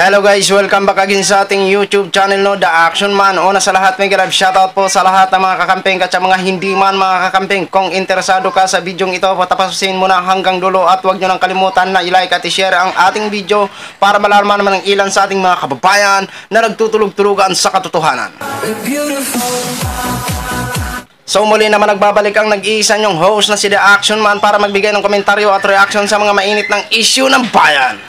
Hello guys, welcome back again sa ating YouTube channel no, The Action Man. Una sa lahat, may grab shoutout po sa lahat ng mga kakamping at sa mga hindi man mga kakamping. Kung interesado ka sa bidyong ito, patapasin mo na hanggang dulo at huwag nyo nang kalimutan na i-like at i-share ang ating video para malaman naman ng ilan sa ating mga kababayan na nagtutulog-tulugan sa katotohanan. So muli naman nagbabalik ang nag-iisa nyong host na si The Action Man para magbigay ng komentaryo at reaction sa mga mainit ng issue ng bayan.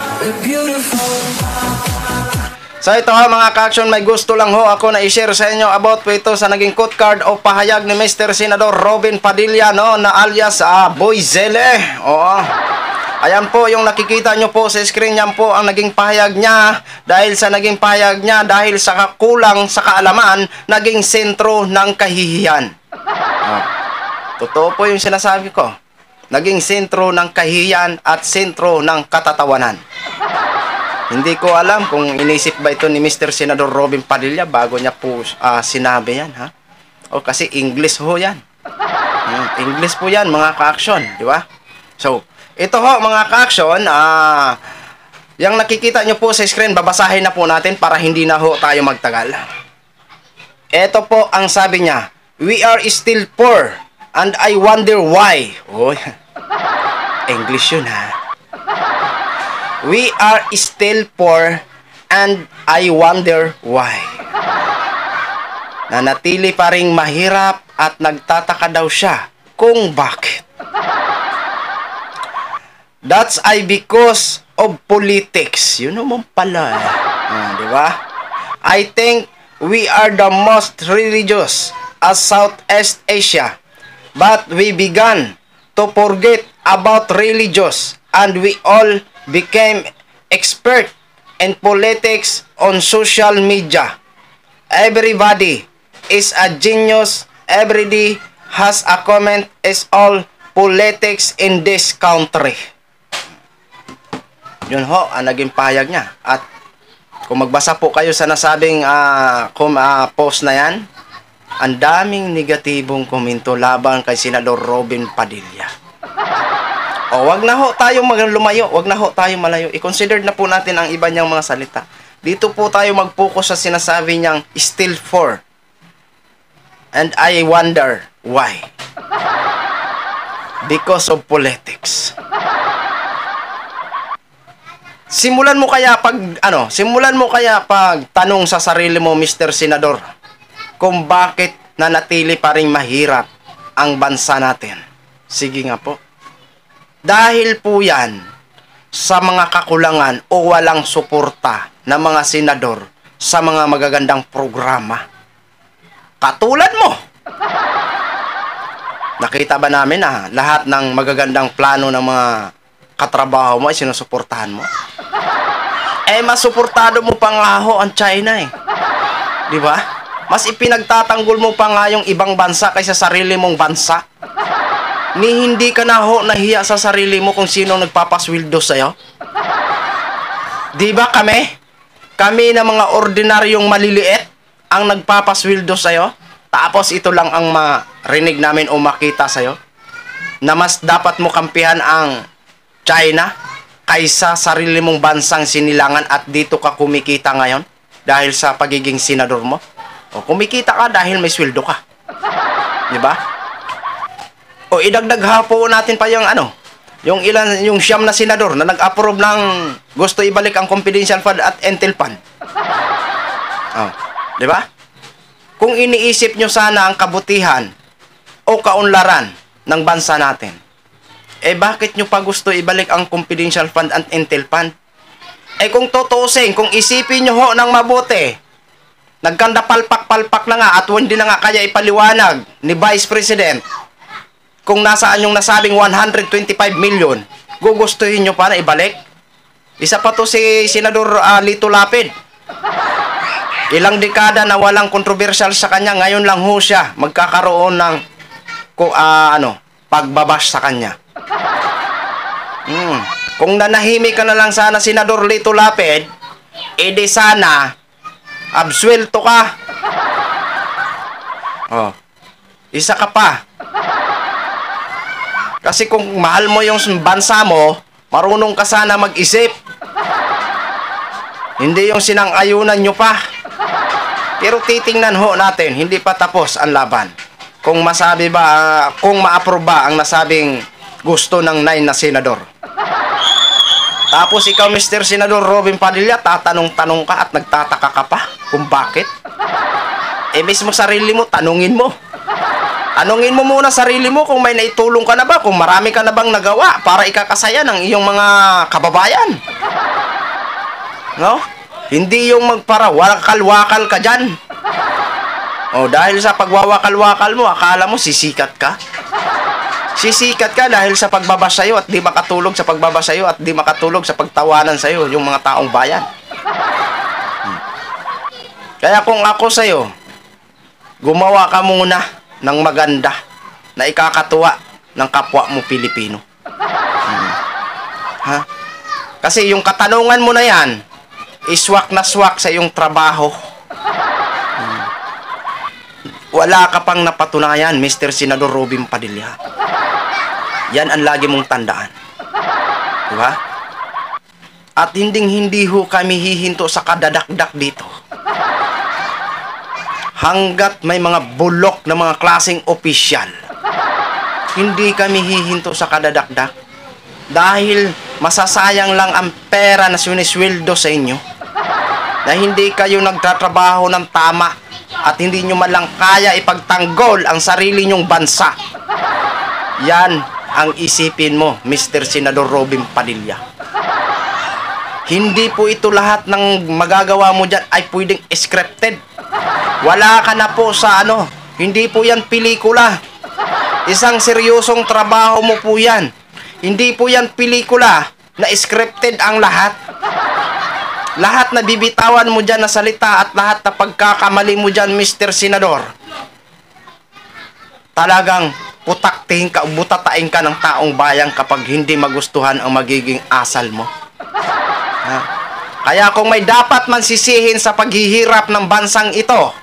So ito ha mga ka-action, may gusto lang ho ako na i-share sa inyo about po ito sa naging quote card o pahayag ni Mr. Senador Robin Padilla no, na alias uh, Boy Zele. Oo. Ayan po yung nakikita nyo po sa screen yan po ang naging pahayag niya dahil sa naging pahayag niya dahil sa kakulang sa kaalaman naging sentro ng kahihiyan. Oh. Totoo po yung sinasabi ko. Naging sentro ng kahihiyan at sentro ng katatawanan. Hindi ko alam kung inisip ba ito ni Mr. Senador Robin Padilla bago niya po uh, sinabi yan, ha? O kasi English ho yan. Hmm, English po yan, mga ka-action, di ba? So, ito ho, mga ka-action, ah... Uh, yung nakikita nyo po sa screen, babasahin na po natin para hindi na ho tayo magtagal. Ito po ang sabi niya, We are still poor and I wonder why. Oh, English yun ha. We are still poor and I wonder why. Nanatili pa ring mahirap at nagtataka daw siya kung bakit. That's I because of politics. Yun naman pala. Eh. Ah, di ba? I think we are the most religious as Southeast Asia. But we began to forget about religious and we all became expert in politics on social media. Everybody is a genius. Everybody has a comment. Is all politics in this country. Yun ho, ang naging pahayag niya. At kung magbasa po kayo sa nasabing uh, kum, uh, post na yan, ang daming negatibong komento laban kay Senador Robin Padilla. O, wag na ho tayo maglumayo, wag na ho tayo malayo. I-consider na po natin ang iba niyang mga salita. Dito po tayo mag-focus sa sinasabi niyang still for. And I wonder why. Because of politics. Simulan mo kaya pag ano, simulan mo kaya pag tanong sa sarili mo Mr. Senador kung bakit nanatili pa ring mahirap ang bansa natin. Sige nga po. Dahil po yan sa mga kakulangan o walang suporta ng mga senador sa mga magagandang programa. Katulad mo. Nakita ba namin na lahat ng magagandang plano ng mga katrabaho mo ay sinusuportahan mo? Eh, mas suportado mo pa nga ho ang China eh. Di ba? Mas ipinagtatanggol mo pa nga yung ibang bansa kaysa sarili mong bansa. Ni hindi ka na ho nahiya sa sarili mo kung sino nagpapaswildo sa'yo. Di ba kami? Kami na mga ordinaryong maliliit ang nagpapaswildo sa'yo. Tapos ito lang ang marinig namin o makita sa'yo. Na mas dapat mo kampihan ang China kaysa sarili mong bansang sinilangan at dito ka kumikita ngayon dahil sa pagiging senador mo? O kumikita ka dahil may sweldo ka. Di ba? O idagdag ha po natin pa yung ano, yung ilan yung siyam na senador na nag-approve ng gusto ibalik ang confidential fund at Intel fund. Oh, di ba? Kung iniisip nyo sana ang kabutihan o kaunlaran ng bansa natin, eh bakit nyo pa gusto ibalik ang confidential fund at intel fund? Eh kung tutusin, kung isipin nyo ho ng mabuti, nagkanda palpak-palpak na nga at hindi na nga kaya ipaliwanag ni Vice President kung nasaan yung nasabing 125 million, gugustuhin nyo pa na ibalik? Isa pa to si Senador uh, Lito Lapid. Ilang dekada na walang kontrobersyal sa kanya, ngayon lang ho siya magkakaroon ng uh, ano, pagbabash sa kanya. Hmm. Kung nanahimik ka na lang sana, Senador Lito Lapid, edi sana, absuelto ka. Oh. Isa ka pa. Kasi kung mahal mo yung bansa mo, marunong ka sana mag-isip. Hindi yung sinang-ayunan nyo pa. Pero titingnan ho natin, hindi pa tapos ang laban. Kung masabi ba, kung ma-approve ba ang nasabing gusto ng nine na senador. Tapos ikaw, Mr. Senador Robin Padilla, tatanong-tanong ka at nagtataka ka pa kung bakit. Eh, mismo sarili mo, tanungin mo. Tanungin mo muna sarili mo kung may naitulong ka na ba, kung marami ka na bang nagawa para ikakasaya ng iyong mga kababayan. No? Hindi yung magpara-wakal-wakal ka dyan. O, dahil sa pagwawakal-wakal mo, akala mo sisikat ka? Sisikat ka dahil sa pagbabasayo at di makatulog sa pagbabasayo at di makatulog sa pagtawanan sa'yo yung mga taong bayan. Kaya kung ako sa'yo, gumawa ka muna ng maganda na ikakatuwa ng kapwa mo Pilipino. Hmm. Ha? Kasi yung katanungan mo na yan, iswak na swak sa iyong trabaho. Hmm. Wala ka pang napatunayan, Mr. Senador Robin Padilla. Yan ang lagi mong tandaan. Di ba? At hinding hindi ho kami hihinto sa kadadakdak dito. Hanggat may mga bulok na mga klaseng opisyal, hindi kami hihinto sa kadadakdak. Dahil masasayang lang ang pera na sinisweldo sa inyo. Na hindi kayo nagtatrabaho ng tama at hindi nyo man lang kaya ipagtanggol ang sarili nyong bansa. Yan ang isipin mo, Mr. Senador Robin Padilla. Hindi po ito lahat ng magagawa mo dyan ay pwedeng scripted. Wala ka na po sa ano, hindi po yan pelikula. Isang seryosong trabaho mo po yan. Hindi po yan pelikula na scripted ang lahat. Lahat na bibitawan mo dyan na salita at lahat na pagkakamali mo dyan, Mr. Senador. Talagang putaktihin ka, butatain ka ng taong bayan kapag hindi magustuhan ang magiging asal mo. Ha? Kaya kung may dapat man sisihin sa paghihirap ng bansang ito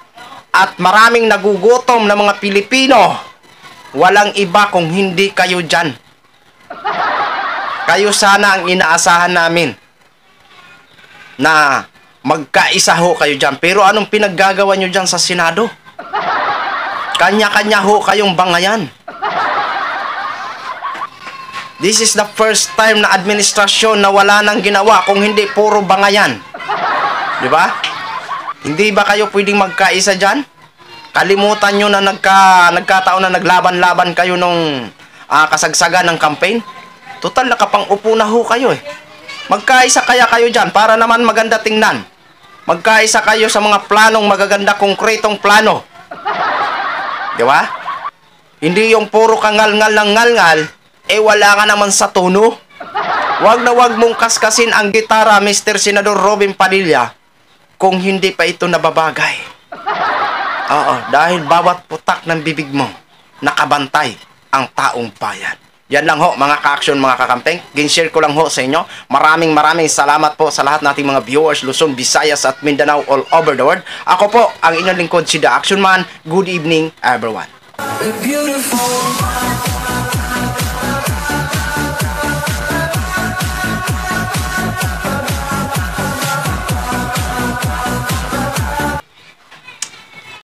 at maraming nagugutom na mga Pilipino, walang iba kung hindi kayo dyan. Kayo sana ang inaasahan namin na magkaisa ho kayo dyan. Pero anong pinaggagawa nyo dyan sa Senado? Kanya-kanya ho kayong bangayan. This is the first time na administrasyon na wala nang ginawa kung hindi puro bangayan. Di ba? Hindi ba kayo pwedeng magkaisa dyan? Kalimutan nyo na nagka, nagkataon na naglaban-laban kayo nung uh, kasagsagan ng campaign? Total, nakapang-upo na ho kayo eh. Magkaisa kaya kayo dyan para naman maganda tingnan. Magkaisa kayo sa mga planong magaganda, konkretong plano. Di ba? Hindi yung puro kangal-ngal ng ngal-ngal, eh wala ka naman sa tono. Wag na wag mong kaskasin ang gitara, Mr. Senador Robin Padilla, kung hindi pa ito nababagay. Oo, dahil bawat putak ng bibig mo, nakabantay ang taong bayan. Yan lang ho, mga ka-action, mga kakampeng. Ginshare ko lang ho sa inyo. Maraming maraming salamat po sa lahat nating mga viewers, Luzon, Visayas at Mindanao all over the world. Ako po, ang inyong lingkod si The Action Man. Good evening, everyone. Beautiful.